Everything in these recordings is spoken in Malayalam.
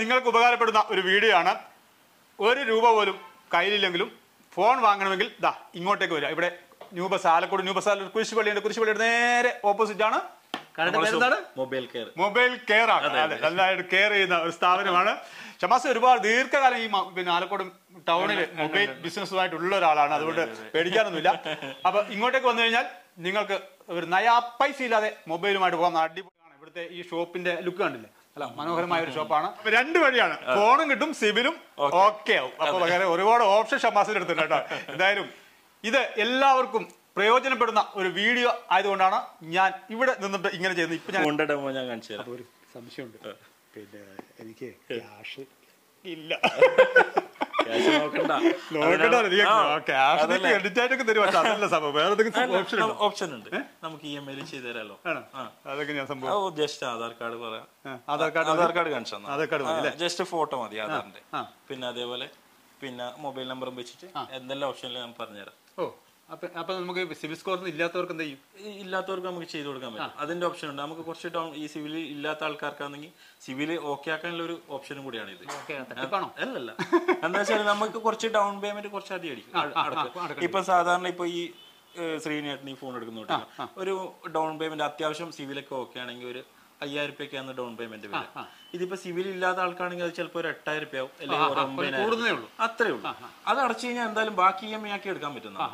നിങ്ങൾക്ക് ഉപകാരപ്പെടുന്ന ഒരു വീഡിയോ ആണ്. ഒരു രൂപ പോലും കയ്യിലില്ലെങ്കിലും ഫോൺ വാങ്ങണമെങ്കിൽ ദാ ഇങ്ങോട്ടേക്ക് വരിക. ഇവിടെ ന്യൂബസ് ആലക്കോട് ന്യൂബസ് ആലക്കോട് കുരിശുപള്ളിയുണ്ട്. കുരിശുപള്ളിയുടെ നേരെ ഓപ്പോസിറ്റ് ആണ്. മൊബൈൽ കെയർ മൊബൈൽ കെയർ ആണ്. അതെ നല്ലതായിട്ട് കെയർ ചെയ്യുന്ന ഒരു സ്ഥാപനമാണ്. ഷമാസ് ഒരുപാട് ദീർഘകാലം ഈ പിന്നെ ആലക്കോട് ടൗണിൽ മൊബൈൽ ബിസിനസ്സുമായിട്ടുള്ള ഒരാളാണ്. അതുകൊണ്ട് പേടിക്കാനൊന്നുമില്ല. അപ്പൊ ഇങ്ങോട്ടേക്ക് വന്നു കഴിഞ്ഞാൽ നിങ്ങൾക്ക് ഒരു നയാ പൈസ ഇല്ലാതെ മൊബൈലുമായിട്ട് പോകാൻ അടിപൊളിയാണ്. ഇവിടുത്തെ ഈ ഷോപ്പിന്റെ ലുക്ക് കണ്ടില്ലേ? അല്ല മനോഹരമായ ഒരു ഷോപ്പാണ് രണ്ട് വഴിയാണ്. ഫോണും കിട്ടും സിബിലും ഓക്കെ ആവും. അപ്പൊ അങ്ങനെ ഒരുപാട് ഓപ്ഷൻ ഷമാസിന്റെ എടുത്തിട്ടുണ്ട് കേട്ടോ. എന്തായാലും ഇത് എല്ലാവർക്കും പ്രയോജനപ്പെടുന്ന ഒരു വീഡിയോ ആയതുകൊണ്ടാണ് ഞാൻ ഇവിടെ നിന്നിട്ട് ഇങ്ങനെ ചെയ്യുന്നത്. ഇപ്പൊ ഞാൻ ഞാൻ കാണിച്ചു സംശയമുണ്ട്. പിന്നെ എനിക്ക് ക്യാഷ് ഇല്ല. ഓപ്ഷൻ ഉണ്ടോ? നമുക്ക് ഇ എം അതൊക്കെ ഞാൻ സംഭവം ജസ്റ്റ് ആധാർ കാർഡ് പറയാം. ആധാർ കാർഡ് ആധാർ കാർഡ് കാണിച്ചു ആധാർ കാർഡ് മതി അല്ലേ? ജസ്റ്റ് ഫോട്ടോ മതി ആധാറിന്റെ. പിന്നെ അതേപോലെ പിന്നെ മൊബൈൽ നമ്പറും വെച്ചിട്ട് എന്തെല്ലാം ഓപ്ഷനിൽ ഞാൻ പറഞ്ഞുതരാം. ഓ അപ്പൊ നമുക്ക് സിവിൽ സ്കോർ ഇല്ലാത്തവർക്ക് എന്ത് ചെയ്യും? ഇല്ലാത്തവർക്ക് നമുക്ക് ചെയ്തു കൊടുക്കാൻ പറ്റും. അതിന്റെ ഓപ്ഷൻ ഉണ്ട്. നമുക്ക് കുറച്ച് ഡൗൺ ഈ സിവിൽ ഇല്ലാത്ത ആൾക്കാർക്കാണെങ്കിൽ സിവിൽ ഓക്കെ ആക്കാനുള്ള ഒരു ഓപ്ഷനും കൂടിയാണ് ഇത്. അല്ലല്ല. എന്താ വെച്ചാൽ നമുക്ക് കുറച്ച് ഡൗൺ പേയ്മെന്റ് കുറച്ച് അധികം അടിക്കും. ഇപ്പൊ സാധാരണ ഇപ്പൊ ഈ ശ്രീനേട്ടൻ ഈ ഫോൺ എടുക്കുന്നു ഒരു ഡൗൺ പേയ്മെന്റ് അത്യാവശ്യം സിവിലൊക്കെ ഓക്കെ ആണെങ്കിൽ ഒരു അയ്യായിരം രൂപയ്ക്കാണ് ഡൗൺ പേയ്മെന്റ് വരിക ഇതിപ്പോ സിവിൽ ഇല്ലാത്ത ആൾക്കാണെങ്കിൽ അത് ചിലപ്പോൾ ഒരു എട്ടായിരം രൂപ അല്ലെങ്കിൽ ഒരു ഒമ്പതിനായിരം അത്രേ ഉള്ളൂ. അത് അടച്ചു കഴിഞ്ഞാൽ എന്തായാലും ബാക്കി ഇ എം ഐ ആക്കി എടുക്കാൻ പറ്റുന്ന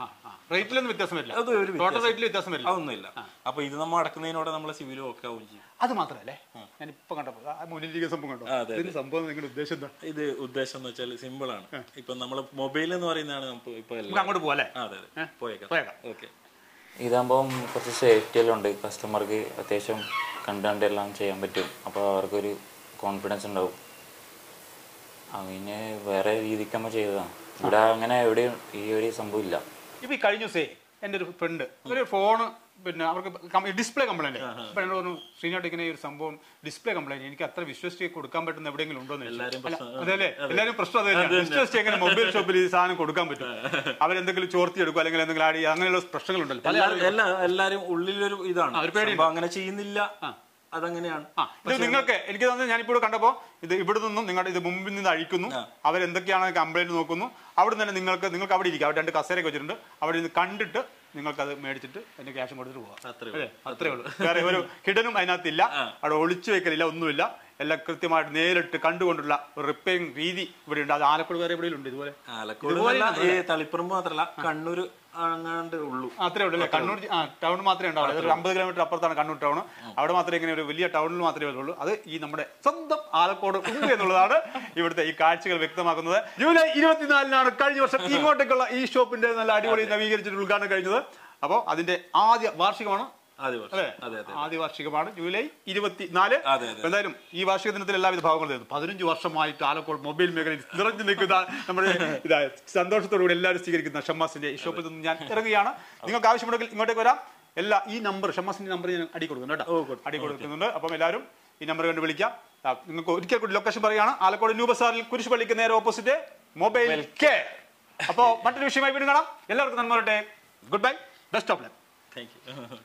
റേറ്റിലൊന്നും വ്യത്യാസം വരില്ല. അത് ഒരു ടോട്ടൽ റേറ്റിൽ വ്യത്യാസം വരില്ല. അതൊന്നുമില്ല. അപ്പൊ ഇത് നമ്മൾ അടക്കുന്നതിനോടെ നമ്മളെ സിവിൽ ഓക്കെ ആവും ചെയ്യും. അത് മാത്രമല്ലേ? ഞാൻ ഇപ്പൊ കണ്ടപ്പോ ആ മുന്നിലിരിക്കുന്ന സംഭവം കണ്ടോ? സംഭവം നിങ്ങളുടെ ഉദ്ദേശം എന്താ? ഇത് ഉദ്ദേശം എന്ന് വെച്ചാൽ സിമ്പിൾ ആണ്. ഇപ്പൊ നമ്മൾ മൊബൈൽ എന്ന് പറയുന്നതാണ് നമുക്ക് ഇപ്പൊ അങ്ങോട്ട് പോകാം അതെ അതെ. പോയേക്കാം. പോയേക്കാം. ഓക്കെ ഇതാകുമ്പം കുറച്ച് സേഫ്റ്റി എല്ലാം ഉണ്ട്. കസ്റ്റമർക്ക് അത്യാവശ്യം കണ്ട് കണ്ട് എല്ലാം ചെയ്യാൻ പറ്റും. അപ്പോൾ അവർക്കൊരു കോൺഫിഡൻസ് ഉണ്ടാവും. അങ്ങനെ വേറെ രീതിക്ക് നമ്മൾ ചെയ്തതാണ് ഇവിടെ അങ്ങനെ എവിടെയും ഈ ഒരു സംഭവം ഇല്ല. ഇപ്പം കഴിഞ്ഞ ദിവസേ എന്റെ ഒരു ഫ്രണ്ട് ഒരു ഫോണ് പിന്നെ അവർക്ക് ഡിസ്പ്ലേ കംപ്ലൈന്റ് അപ്പൊ എന്നോട് പറഞ്ഞു ശ്രീനാട്ട് ഇങ്ങനെ ഒരു സംഭവം ഡിസ്പ്ലേ കംപ്ലൈന്റ് എനിക്ക് അത്ര വിശ്വസിച്ച് കൊടുക്കാൻ പറ്റുന്ന എവിടെയെങ്കിലും ഉണ്ടോ അതല്ലേ എല്ലാവരും പ്രശ്നം അത് വിശ്വസിച്ച് എങ്ങനെ മൊബൈൽ ഷോപ്പിൽ ഈ സാധനം കൊടുക്കാൻ പറ്റും? അവരെന്തെങ്കിലും ചോർത്തി എടുക്കും അല്ലെങ്കിൽ എന്തെങ്കിലും ആടി അങ്ങനെയുള്ള പ്രശ്നങ്ങളുണ്ടല്ലോ. ഉണ്ടല്ലോ എല്ലാവരും ഉള്ളിലൊരു ഇതാണ്. അവർ പേടി അങ്ങനെ ചെയ്യുന്നില്ല. അതങ്ങനെയാണ്. ഇത് നിങ്ങൾക്ക് എനിക്ക് തന്നെ ഞാനിപ്പോൾ കണ്ടപ്പോൾ ഇത് ഇവിടെ നിന്നും നിങ്ങളുടെ ഇത് മുമ്പിൽ നിന്ന് അഴിക്കുന്നു. അവരെന്തൊക്കെയാണ് കംപ്ലൈന്റ് നോക്കുന്നു. അവിടെ തന്നെ നിങ്ങൾക്ക് നിങ്ങൾക്ക് അവിടെ ഇരിക്കാം. അവിടെ രണ്ട് കസേരയൊക്കെ വെച്ചിട്ടുണ്ട്. അവിടെ നിന്ന് കണ്ടിട്ട് നിങ്ങൾക്ക് അത് മേടിച്ചിട്ട് അതിന്റെ ക്യാഷും കൊടുത്തിട്ട് പോകാം അത്രേ അല്ലേ? അത്രേ ഉള്ളൂ. വേറെ ഒരു ഹിഡനും അതിനകത്തില്ല. അവിടെ ഒളിച്ചു വെക്കലില്ല ഒന്നുമില്ല. എല്ലാം കൃത്യമായിട്ട് നേരിട്ട് കണ്ടുകൊണ്ടുള്ള ഒരു റിപ്പയറിംഗ് രീതി ഇവിടെ ഉണ്ട്. അത് ആലക്കുഴ വേറെ എവിടെയും ഉണ്ട് ഇതുപോലെ? ആലക്കോട് തളിപ്പറമ്പ് മാത്രമല്ല കണ്ണൂര് അങ്ങാണ്ട് ഉള്ളൂ. അത്രേ ഉള്ളൂ കണ്ണൂർ ആ ടൗൺ മാത്രമേ ഉണ്ടാവുള്ളൂ. ഒരു അമ്പത് കിലോമീറ്റർ അപ്പുറത്താണ് കണ്ണൂർ ടൗൺ അവിടെ മാത്രമേ ഇങ്ങനെ ഒരു വലിയ ടൗണിൽ മാത്രമേ വരുള്ളൂ അത് ഈ നമ്മുടെ സ്വന്തം ആലക്കോട് ഉണ്ട് എന്നുള്ളതാണ് ഇവിടുത്തെ ഈ കാഴ്ചകൾ വ്യക്തമാക്കുന്നത്. ജൂലൈ ഇരുപത്തിനാലിനാണ് കഴിഞ്ഞ വർഷം ഇങ്ങോട്ടേക്കുള്ള ഈ ഷോപ്പിന്റെ നല്ല അടിപൊളി നവീകരിച്ചിട്ട് ഉദ്ഘാടനം കഴിഞ്ഞത്. അപ്പോൾ അതിന്റെ ആദ്യ വാർഷികമാണ് ആദ്യ വാർഷികമാണ് ജൂലൈ ഇരുപത്തിനാല്. എന്തായാലും ഈ വാർഷിക ദിനത്തിൽ എല്ലാവിധ ഭാഗങ്ങളും തരുന്നു പതിനഞ്ച് വർഷമായിട്ട് ആലക്കോട് മൊബൈൽ മേഖലയിൽ നിറഞ്ഞു നിൽക്കുന്ന നമ്മുടെ ഇതായ സന്തോഷത്തോടുകൂടി എല്ലാവരും സ്വീകരിക്കുന്ന ഷമ്മാസിന്റെ ഈ ഷോപ്പിൽ നിന്ന് ഞാൻ ഇറങ്ങുകയാണ്. നിങ്ങൾക്ക് ആവശ്യമുണ്ടെങ്കിൽ ഇങ്ങോട്ടേക്ക് വരാം. എല്ലാ ഈ നമ്പർ ഷമ്മാസിന്റെ നമ്പർ ഞാൻ അടി കൊടുക്കുന്നു കേട്ടോ. അടി കൊടുക്കുന്നുണ്ട്. അപ്പം എല്ലാവരും ഈ നമ്പർ കണ്ട് വിളിക്കാം. നിങ്ങൾക്ക് ഒരിക്കൽ കൂടി ലൊക്കേഷൻ പറയുകയാണ്. ആലക്കോട് ന്യൂ ബസാറിൽ കുരിശുപള്ളിക്ക് നേരെ ഓപ്പോസിറ്റ് മൊബൈൽ കെ. അപ്പോൾ മറ്റൊരു വിഷയമായി വീണ്ടും കാണാം. എല്ലാവർക്കും നന്മ goodbye. Best of luck. Thank you